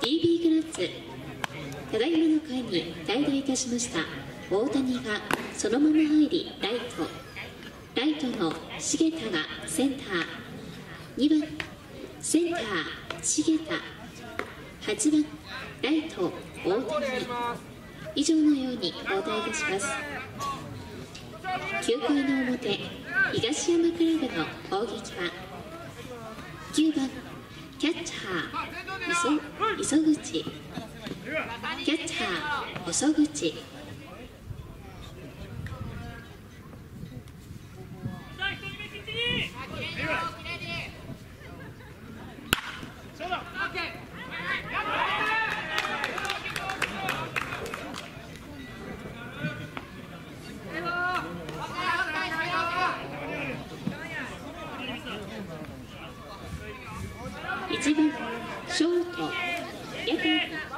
DB グラッツただいまの回に代打いたしました大谷がそのまま入りライト。ライトの重田がセンター。2番センター重田。8番ライト大谷。以上のように交代いたします。9回の表東山クラブの攻撃は9番キャッチャー磯磯口キャッチャー細口1番ショート矢田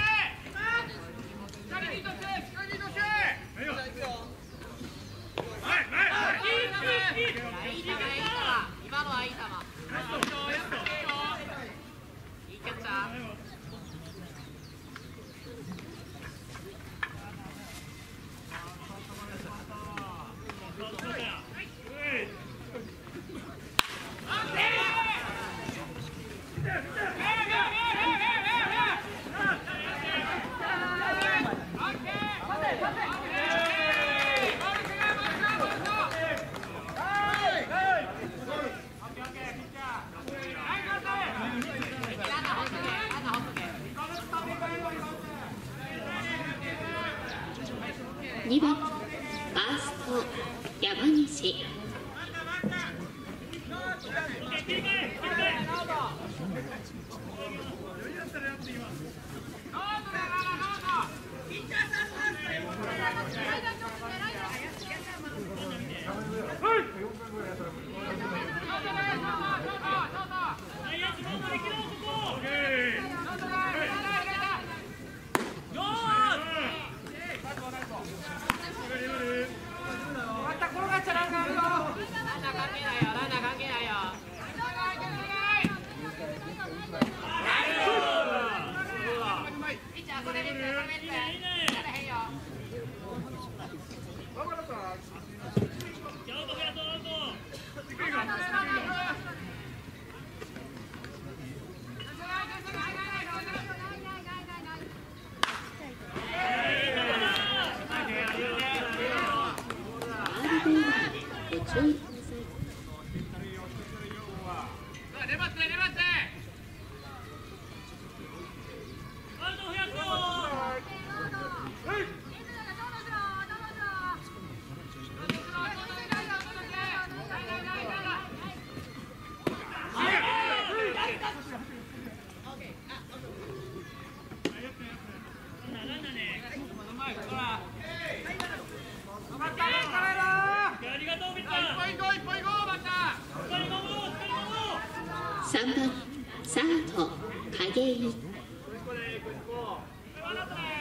2番ファースト山西。はいよ。ランナー関係ないよ。ピッチャーこれ見てこれ見て。やらへんよ。ファールボールにご注意ください出ますね出ますね。アウト増やそうありがとうピッチャー一本一本一本バッター。しっかり守ろうしっかり守ろう3番サード景井ワンアウトね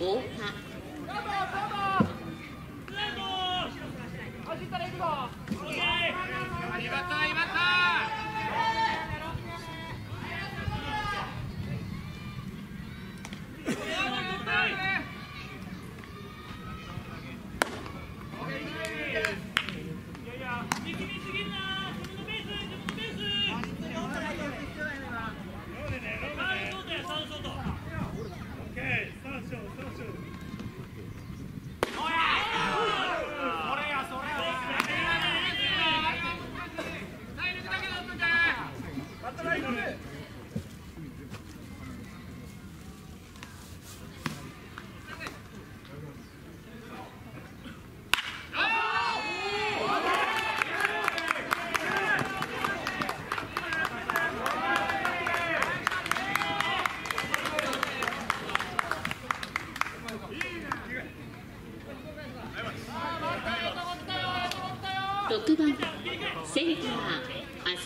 おありがたい、ました。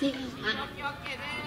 你の。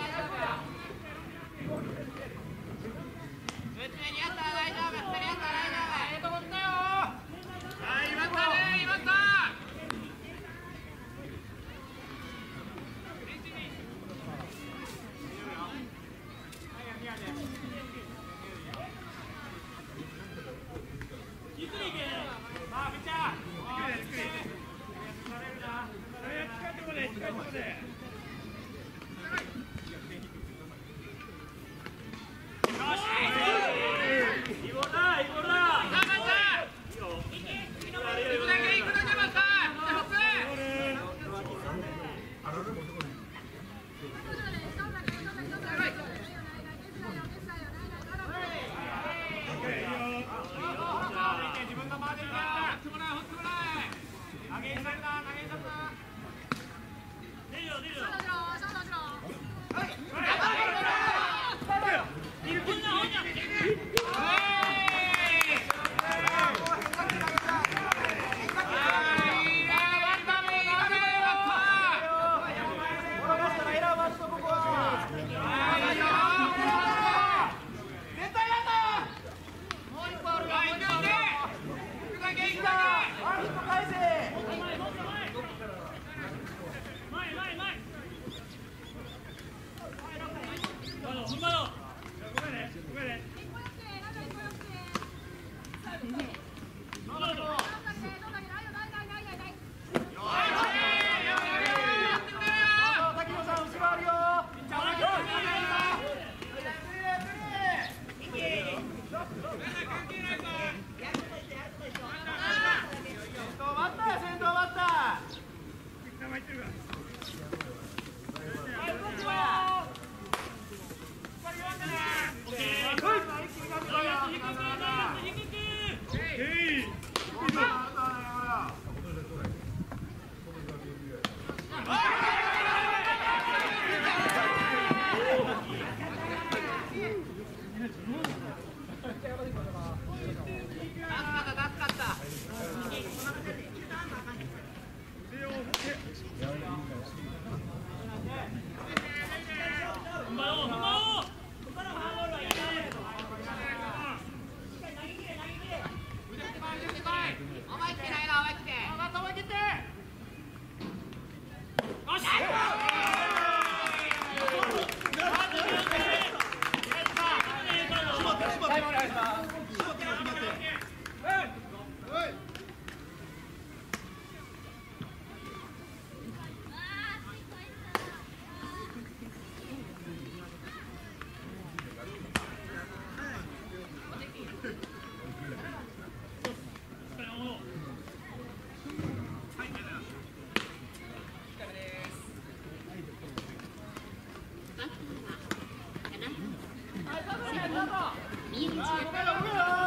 一们几，